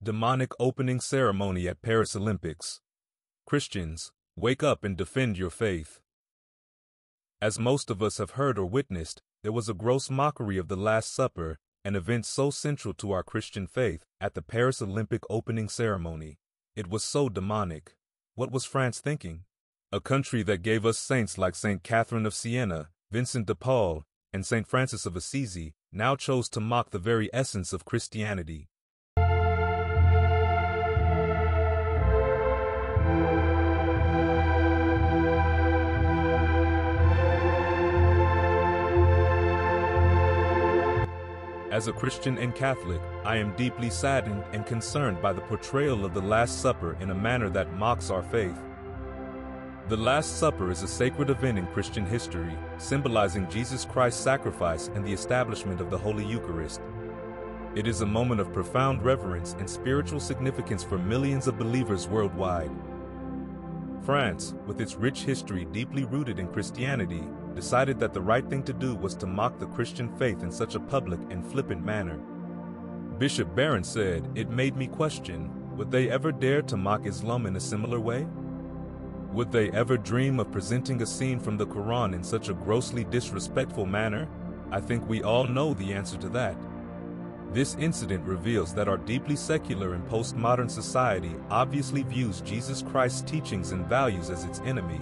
Demonic opening ceremony at Paris Olympics. Christians, wake up and defend your faith. As most of us have heard or witnessed, there was a gross mockery of the Last Supper, an event so central to our Christian faith, at the Paris Olympic opening ceremony. It was so demonic. What was France thinking? A country that gave us saints like St. Catherine of Siena, Vincent de Paul, and St. Francis of Assisi, now chose to mock the very essence of Christianity. As a Christian and Catholic, I am deeply saddened and concerned by the portrayal of the Last Supper in a manner that mocks our faith. The Last Supper is a sacred event in Christian history, symbolizing Jesus Christ's sacrifice and the establishment of the Holy Eucharist. It is a moment of profound reverence and spiritual significance for millions of believers worldwide. France, with its rich history deeply rooted in Christianity, decided that the right thing to do was to mock the Christian faith in such a public and flippant manner. Bishop Barron said, It made me question would they ever dare to mock Islam in a similar way? Would they ever dream of presenting a scene from the Quran in such a grossly disrespectful manner? I think we all know the answer to that. This incident reveals that our deeply secular and postmodern society obviously views Jesus Christ's teachings and values as its enemy.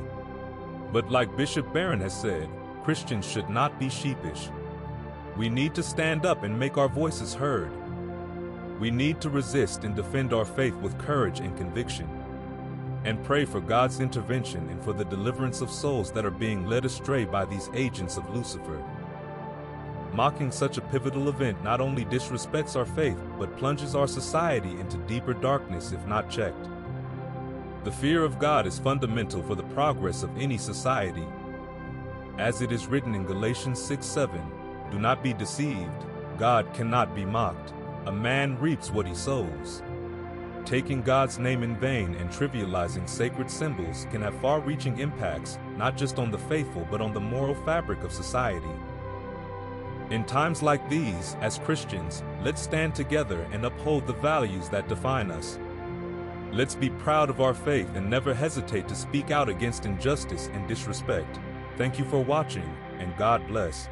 But like Bishop Barron has said, Christians should not be sheepish. We need to stand up and make our voices heard. We need to resist and defend our faith with courage and conviction. And pray for God's intervention and for the deliverance of souls that are being led astray by these agents of Lucifer. Mocking such a pivotal event not only disrespects our faith, but plunges our society into deeper darkness if not checked. The fear of God is fundamental for the progress of any society. As it is written in Galatians 6 7, Do not be deceived, God cannot be mocked. A man reaps what he sows. Taking God's name in vain and trivializing sacred symbols can have far reaching impacts, not just on the faithful, but on the moral fabric of society. In times like these, as Christians, let's stand together and uphold the values that define us. Let's be proud of our faith and never hesitate to speak out against injustice and disrespect. Thank you for watching, and God bless.